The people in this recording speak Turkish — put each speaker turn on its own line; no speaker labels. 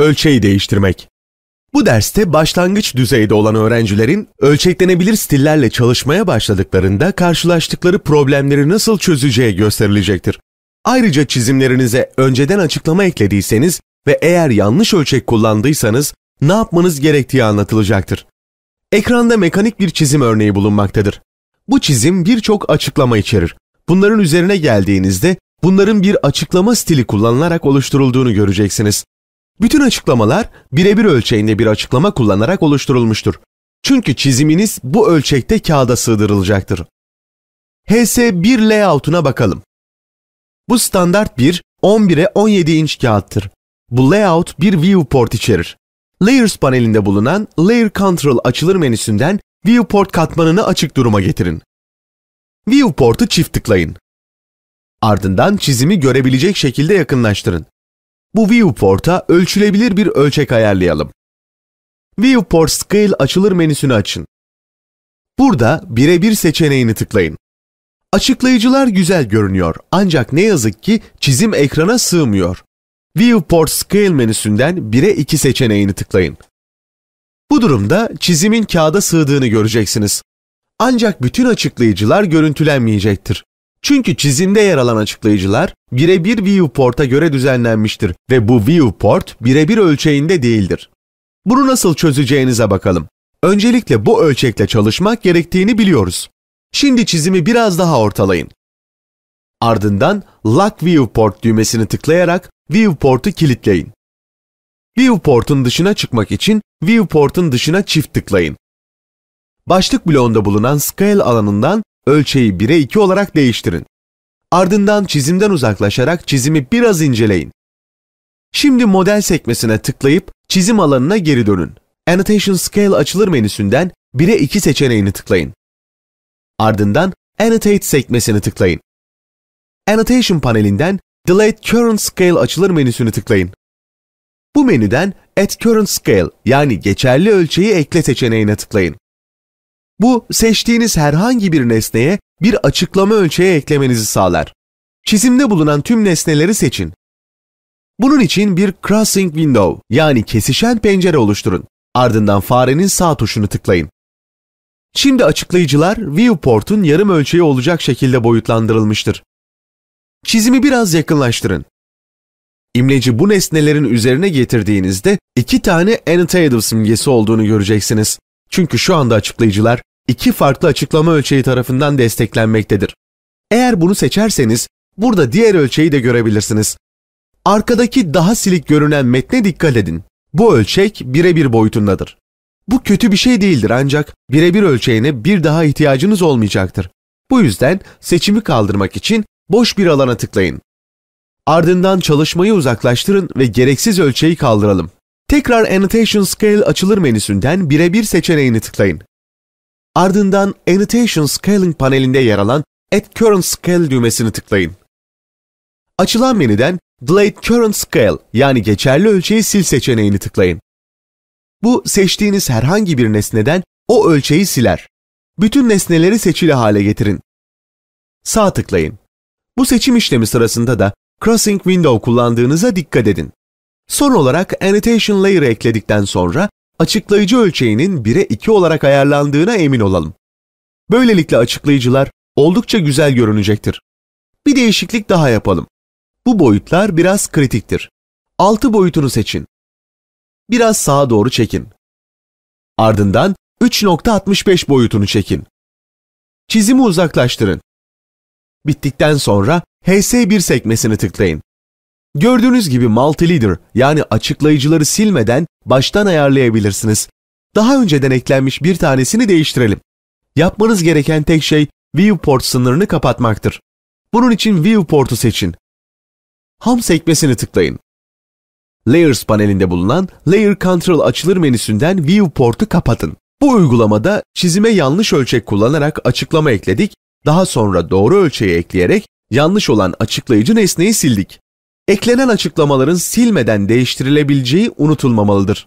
Ölçeği değiştirmek. Bu derste başlangıç düzeyde olan öğrencilerin ölçeklenebilir stillerle çalışmaya başladıklarında karşılaştıkları problemleri nasıl çözeceği gösterilecektir. Ayrıca çizimlerinize önceden açıklama eklediyseniz ve eğer yanlış ölçek kullandıysanız ne yapmanız gerektiği anlatılacaktır. Ekranda mekanik bir çizim örneği bulunmaktadır. Bu çizim birçok açıklama içerir. Bunların üzerine geldiğinizde bunların bir açıklama stili kullanılarak oluşturulduğunu göreceksiniz. Bütün açıklamalar birebir ölçeğinde bir açıklama kullanarak oluşturulmuştur. Çünkü çiziminiz bu ölçekte kağıda sığdırılacaktır. HS1 layout'una bakalım. Bu standart bir 11'e 17 inç kağıttır. Bu layout bir viewport içerir. Layers panelinde bulunan Layer Control açılır menüsünden Viewport katmanını açık duruma getirin. Viewport'u çift tıklayın. Ardından çizimi görebilecek şekilde yakınlaştırın. Bu viewport'a ölçülebilir bir ölçek ayarlayalım. Viewport Scale açılır menüsünü açın. Burada birebir seçeneğini tıklayın. Açıklayıcılar güzel görünüyor ancak ne yazık ki çizim ekrana sığmıyor. Viewport Scale menüsünden 1'e 2 seçeneğini tıklayın. Bu durumda çizimin kağıda sığdığını göreceksiniz. Ancak bütün açıklayıcılar görüntülenmeyecektir. Çünkü çizimde yer alan açıklayıcılar birebir viewport'a göre düzenlenmiştir ve bu viewport birebir ölçeğinde değildir. Bunu nasıl çözeceğinize bakalım. Öncelikle bu ölçekle çalışmak gerektiğini biliyoruz. Şimdi çizimi biraz daha ortalayın. Ardından Lock Viewport düğmesini tıklayarak Viewport'u kilitleyin. Viewport'un dışına çıkmak için Viewport'un dışına çift tıklayın. Başlık bloğunda bulunan Scale alanından ölçeği 1'e 2 olarak değiştirin. Ardından çizimden uzaklaşarak çizimi biraz inceleyin. Şimdi model sekmesine tıklayıp çizim alanına geri dönün. Annotation Scale açılır menüsünden 1'e 2 seçeneğini tıklayın. Ardından Annotate sekmesini tıklayın. Annotation panelinden Delete Current Scale açılır menüsünü tıklayın. Bu menüden Add Current Scale yani geçerli ölçeği ekle seçeneğine tıklayın. Bu seçtiğiniz herhangi bir nesneye bir açıklama ölçeği eklemenizi sağlar. Çizimde bulunan tüm nesneleri seçin. Bunun için bir crossing window yani kesişen pencere oluşturun. Ardından farenin sağ tuşunu tıklayın. Şimdi açıklayıcılar viewport'un yarım ölçeği olacak şekilde boyutlandırılmıştır. Çizimi biraz yakınlaştırın. İmleci bu nesnelerin üzerine getirdiğinizde iki tane annotative simgesi olduğunu göreceksiniz. Çünkü şu anda açıklayıcılar iki farklı açıklama ölçeği tarafından desteklenmektedir. Eğer bunu seçerseniz burada diğer ölçeği de görebilirsiniz. Arkadaki daha silik görünen metne dikkat edin. Bu ölçek birebir boyutundadır. Bu kötü bir şey değildir ancak birebir ölçeğine bir daha ihtiyacınız olmayacaktır. Bu yüzden seçimi kaldırmak için boş bir alana tıklayın. Ardından çalışmayı uzaklaştırın ve gereksiz ölçeği kaldıralım. Tekrar Annotation Scale açılır menüsünden birebir seçeneğini tıklayın. Ardından Annotation Scaling panelinde yer alan Add Current Scale düğmesini tıklayın. Açılan menüden Delete Current Scale yani geçerli ölçeği sil seçeneğini tıklayın. Bu seçtiğiniz herhangi bir nesneden o ölçeği siler. Bütün nesneleri seçili hale getirin. Sağ tıklayın. Bu seçim işlemi sırasında da Crossing Window kullandığınıza dikkat edin. Son olarak Annotation Layer ekledikten sonra açıklayıcı ölçeğinin 1'e 2 olarak ayarlandığına emin olalım. Böylelikle açıklayıcılar oldukça güzel görünecektir. Bir değişiklik daha yapalım. Bu boyutlar biraz kritiktir. 6 boyutunu seçin. Biraz sağa doğru çekin. Ardından 3.65 boyutunu çekin. Çizimi uzaklaştırın. Bittikten sonra HS1 sekmesini tıklayın. Gördüğünüz gibi multi-leader yani açıklayıcıları silmeden baştan ayarlayabilirsiniz. Daha önceden eklenmiş bir tanesini değiştirelim. Yapmanız gereken tek şey viewport sınırını kapatmaktır. Bunun için viewport'u seçin. Home sekmesini tıklayın. Layers panelinde bulunan Layer Control açılır menüsünden viewport'u kapatın. Bu uygulamada çizime yanlış ölçek kullanarak açıklama ekledik, daha sonra doğru ölçeği ekleyerek yanlış olan açıklayıcı nesneyi sildik. Eklenen açıklamaların silmeden değiştirilebileceği unutulmamalıdır.